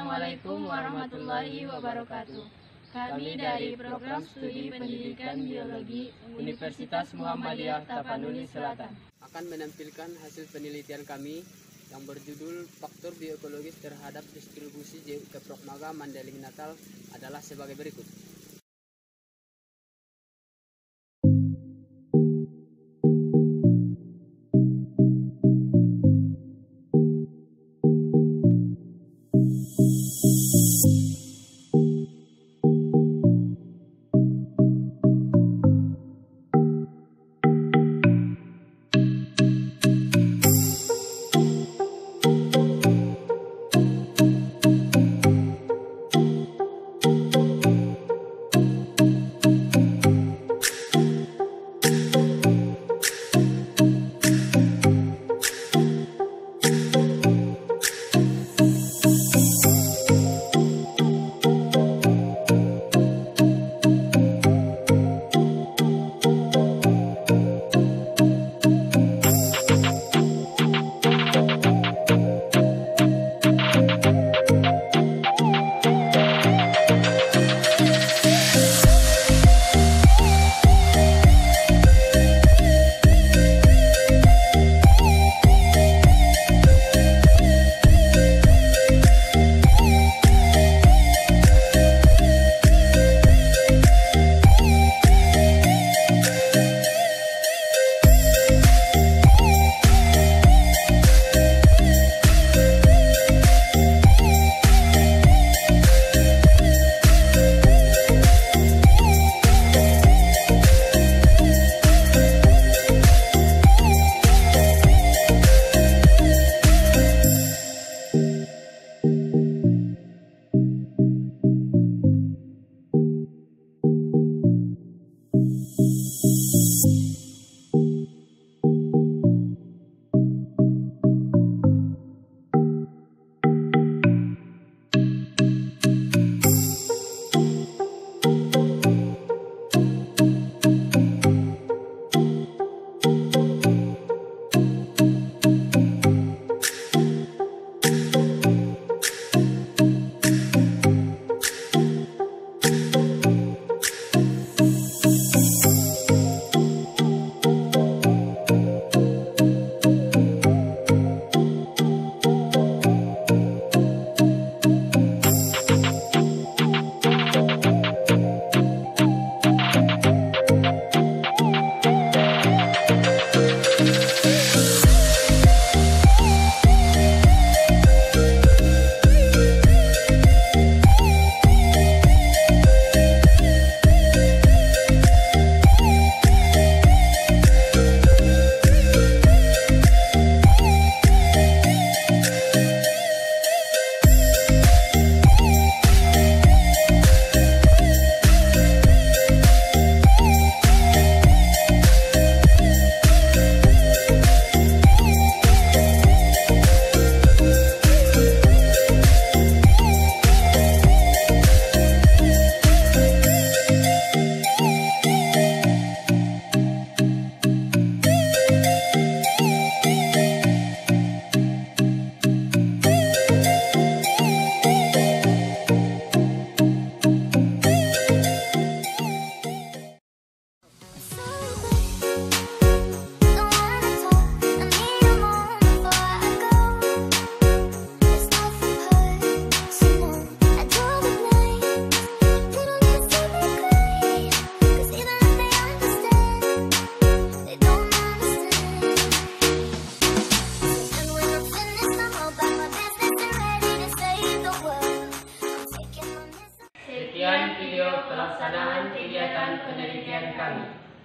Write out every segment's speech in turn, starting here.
Assalamualaikum warahmatullahi wabarakatuh. Kami dari Program Studi Pendidikan Biologi Universitas Muhammadiyah Tapanuli Selatan akan menampilkan hasil penelitian kami yang berjudul Faktor Bioekologis terhadap Distribusi Keprokmaga Mandeling Natal adalah sebagai berikut.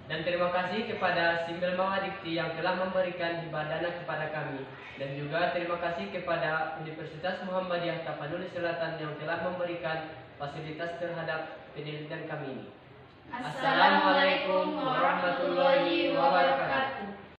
Dan terima kasih kepada Simbel Mawadikti yang telah memberikan hibah kepada kami. Dan juga terima kasih kepada Universitas Muhammadiyah Tapanuli Selatan yang telah memberikan fasilitas terhadap penelitian kami ini. Assalamualaikum warahmatullahi wabarakatuh.